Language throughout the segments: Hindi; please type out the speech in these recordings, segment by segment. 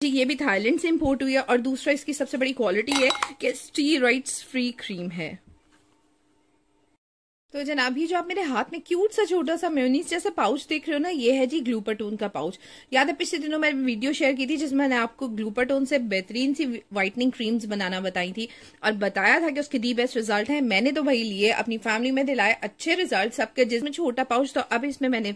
जी, ये भी थाईलैंड से इम्पोर्ट हुई है और दूसरा इसकी सबसे बड़ी क्वालिटी है कि स्टीराइड्स फ्री क्रीम है। तो जनाब, ये जो आप मेरे हाथ में क्यूट सा छोटा सा म्योनीस जैसा पाउच देख रहे हो ना, ये है जी ग्लूपाटोन का पाउच याद है, पिछले दिनों मैंने वीडियो शेयर की थी जिसमें मैंने आपको ग्लूपाटोन से बेहतरीन सी व्हाइटनिंग क्रीम्स बनाना बताई थी और बताया था कि उसके दी बेस्ट रिज़ल्ट है। मैंने तो वही लिए, अपनी फैमिली में दिलाए अच्छे रिज़ल्ट सबके, जिसमें छोटा पाउच तो अब इसमें मैंने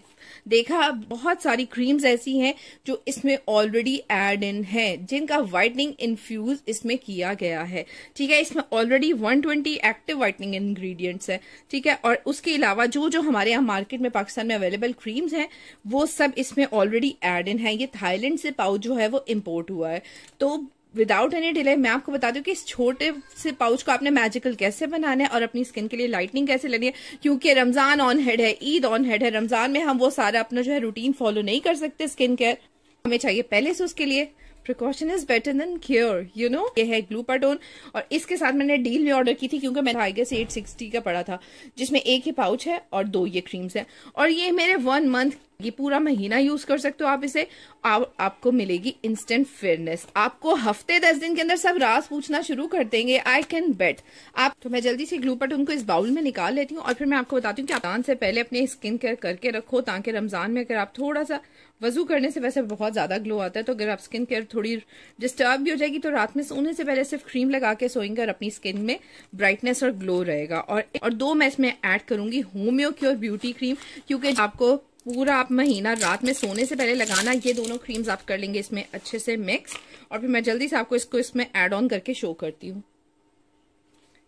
देखा बहुत सारी क्रीम्स ऐसी हैं जो इसमें ऑलरेडी एड इन है, जिनका व्हाइटनिंग इन्फ्यूज इसमें किया गया है। ठीक है, इसमें already one active whitening ingredients है। ठीक है और उसके अलावा जो जो हमारे यहाँ मार्केट में पाकिस्तान में अवेलेबल क्रीम्स हैं, वो सब इसमें ऑलरेडी एड इन है। ये थाईलैंड से पाउच जो है वो इम्पोर्ट हुआ है। तो विदाउट एनी डिले मैं आपको बता दूँ कि इस छोटे से पाउच को आपने मैजिकल कैसे बनाना है और अपनी स्किन के लिए लाइटनिंग कैसे लेनी है, क्योंकि रमज़ान ऑन हेड है, ईद ऑन हेड है। रमज़ान में हम वो सारा अपना जो है रूटीन फॉलो नहीं कर सकते स्किन केयर हमें चाहिए पहले से उसके लिए। Precaution is better than cure you know ये है ग्लूपाटोन और इसके साथ मैंने डील में ऑर्डर की थी क्योंकि मेरा आई गेस एट सिक्सटी का पड़ा था जिसमें एक ही पाउच है और दो ये क्रीम्स है। और ये मेरे वन मंथ ये पूरा महीना यूज़ कर सकते हो आप इसे। आ, आपको मिलेगी इंस्टेंट फेयरनेस आपको हफ़्ते दस दिन के अंदर सब रास पूछना शुरू कर देंगे आई कैन बेट आप तो मैं जल्दी से ग्लूपट उनको इस बाउल में निकाल लेती हूँ और फिर मैं आपको बताती हूँ कि रमज़ान से पहले अपने स्किन केयर करके रखो ताकि रमज़ान में अगर आप थोड़ा सा वज़ू करने से वैसे बहुत ज़्यादा ग्लो आता है तो अगर आप स्किन केयर थोड़ी डिस्टर्ब भी हो जाएगी तो रात में सोने से पहले सिर्फ़ क्रीम लगा के सोएँगे और अपनी स्किन में ब्राइटनेस और ग्लो रहेगा। और और दो मैं इसमें ऐड करूँगी होम्यो क्योर ब्यूटी क्रीम क्योंकि आपको पूरा आप महीना रात में सोने से पहले लगाना ये दोनों क्रीम्स आप कर लेंगे इसमें अच्छे से मिक्स और फिर मैं जल्दी से आपको इसको इसमें एड ऑन करके शो करती हूँ।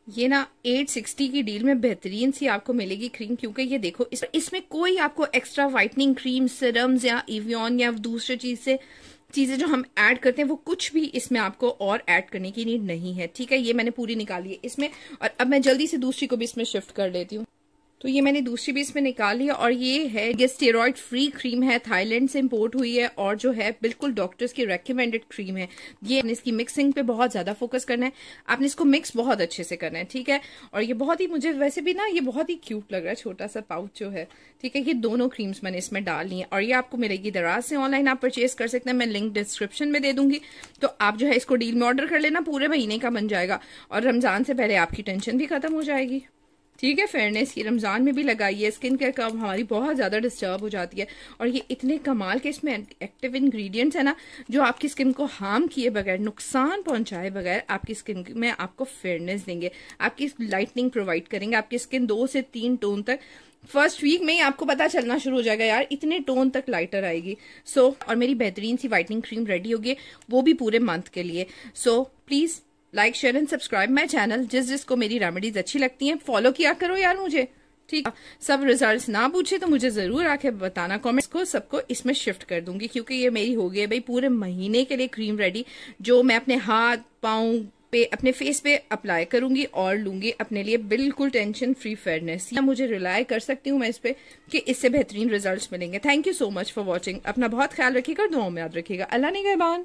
ये ना 860 की डील में बेहतरीन सी आपको मिलेगी क्रीम क्योंकि ये देखो इस, इसमें कोई आपको एक्स्ट्रा व्हाइटनिंग क्रीम सिरम्स या इवियन या दूसरे चीज़ से चीज़ें जो हम ऐड करते हैं, वो कुछ भी इसमें आपको और ऐड करने की नीड नहीं है। ठीक है, ये मैंने पूरी निकाली है इसमें और अब मैं जल्दी से दूसरी को भी इसमें शिफ्ट कर लेती हूँ। तो ये मैंने दूसरी भी इसमें निकाल है और ये है, ये स्टेरॉइड फ्री क्रीम है थाईलैंड से इम्पोर्ट हुई है और जो है बिल्कुल डॉक्टर्स की रेकमेंडेड क्रीम है। ये इसकी मिक्सिंग पे बहुत ज़्यादा फोकस करना है। आपने इसको मिक्स बहुत अच्छे से करना है, ठीक है? और ये बहुत ही मुझे वैसे भी ना ये बहुत ही क्यूट लग रहा है छोटा सा पाउच जो है, ठीक है? ये दोनों क्रीम्स मैंने इसमें डाल ली है और ये आपको मिलेगी दराज से ऑनलाइन आप परचेज कर सकते हैं। मैं लिंक डिस्क्रिप्शन में दे दूँगी। तो आप जो है इसको डील में ऑर्डर कर लेना, पूरे महीने का बन जाएगा और रमज़ान से पहले आपकी टेंशन भी खत्म हो जाएगी। ठीक है फेयरनेस ये रमज़ान में भी लगाई है स्किन केयर कब हमारी बहुत ज़्यादा डिस्टर्ब हो जाती है। और ये इतने कमाल के इसमें एक्टिव इंग्रेडिएंट्स है ना जो आपकी स्किन को हार्म किए बगैर नुकसान पहुँचाए बगैर आपकी स्किन में आपको फेयरनेस देंगे। आपकी लाइटनिंग प्रोवाइड करेंगे। आपकी स्किन दो से तीन टोन तक फ़र्स्ट वीक में ही आपको पता चलना शुरू हो जाएगा यार इतने टोन तक लाइटर आएगी। सो so, और मेरी बेहतरीन सी व्हाइटनिंग क्रीम रेडी होगी वो भी पूरे मंथ के लिए। So so, please like share and subscribe my channel जिस जिसको मेरी रेमेडीज अच्छी लगती हैं फॉलो किया करो यार मुझे। ठीक सब रिजल्ट्स ना पूछे तो मुझे ज़रूर आके बताना। कमेंट्स को सबको इसमें शिफ्ट कर दूँगी, क्योंकि ये मेरी हो गई भाई पूरे महीने के लिए क्रीम रेडी जो मैं अपने हाथ, पाँव पे, अपने फेस पे अप्लाई करूँगी और लूँगी अपने लिए बिल्कुल टेंशन फ्री फेयरनेस या मुझे रिलाई कर सकती हूँ मैं इस पे कि इससे बेहतरीन रिजल्ट्स मिलेंगे। Thank you so much for watching अपना बहुत ख्याल रखिएगा दुआओं में याद रखिएगा। अल्लाह ने गहबान